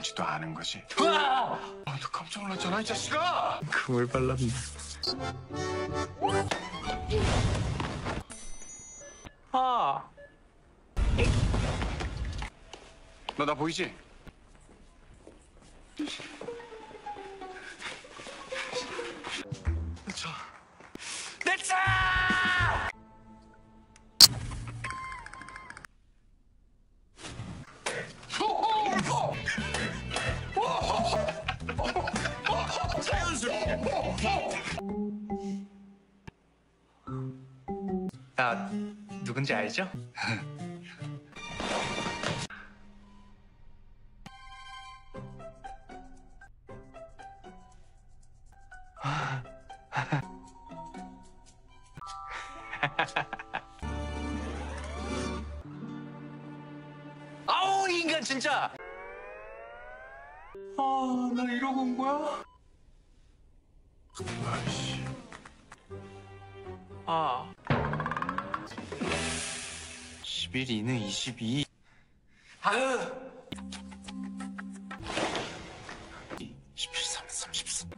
뭔지도 아는 거지. 아, 너 깜짝 놀랐잖아 이 자식아. 그걸 발랐네. 아, 너 나 보이지? 나 누군지 알죠? 아우 이 인간 진짜! 아, 나 이러고 온 거야? 아. 11 이는 22. 아유. 11, 3, 34.